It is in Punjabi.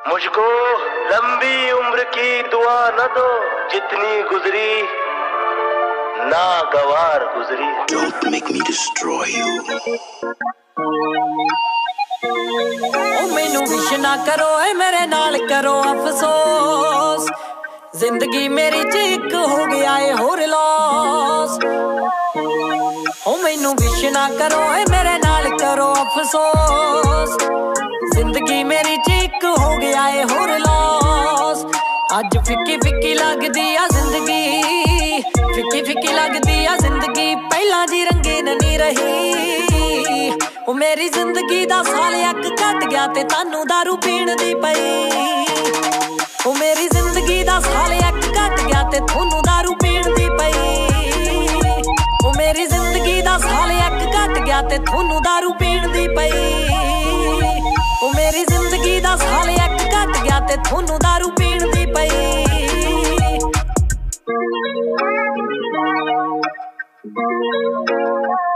मुझको लंबी उम्र की दुआ न दो जितनी गुजरी नागवार गुजरी Don't make me destroy you. ਉਹ ਮੈਨੂੰ ਵਿਸ਼ ਨਾ ਕਰੋ ਏ ਮੇਰੇ ਨਾਲ ਕਰੋ ਅਫਸੋਸ ਜ਼ਿੰਦਗੀ ਮੇਰੀ ਚ ਇੱਕ ਹੋ ਗਿਆ ਏ ਹੋਰ ਲੋਸ ਉਹ ਮੈਨੂੰ ਵਿਸ਼ ਨਾ ਕਰੋ ਏ ਮੇਰੇ ਹੋ ਗਿਆ ਏ ਹੋਰ ਲੋਸ ਅੱਜ ਫਿੱਕੀ ਫਿੱਕੀ ਲੱਗਦੀ ਆ ਜ਼ਿੰਦਗੀ ਫਿੱਕੀ ਫਿੱਕੀ ਲੱਗਦੀ ਆ ਜ਼ਿੰਦਗੀ ਪਹਿਲਾਂ ਜੀ ਰੰਗੀਨ ਨਹੀਂ ਰਹੀ ਉਹ ਮੇਰੀ ਜ਼ਿੰਦਗੀ ਦਾ ਸਾਲ ਇੱਕ ਘਟ ਗਿਆ ਤੇ ਤੁਹਾਨੂੰ दारू ਪੀਣ ਦੀ ਪਈ ਉਹ ਮੇਰੀ ਜ਼ਿੰਦਗੀ ਦਾ ਸਾਲ ਇੱਕ ਘਟ ਗਿਆ ਤੇ ਤੁਹਾਨੂੰ दारू ਪੀਣ ਦੀ ਪਈ ਉਹ ਮੇਰੀ ਜ਼ਿੰਦਗੀ ਦਾ ਸਾਲ ਇੱਕ ਘਟ ਗਿਆ ਤੇ ਤੁਹਾਨੂੰ दारू ਪੀਣ ਦੀ ਪਈ ਉਹਨੂੰ ਗਿਆ ਤੇ ਤੁਹਾਨੂੰ दारू ਪੀਣ ਦੀ ਪਈ Thank you.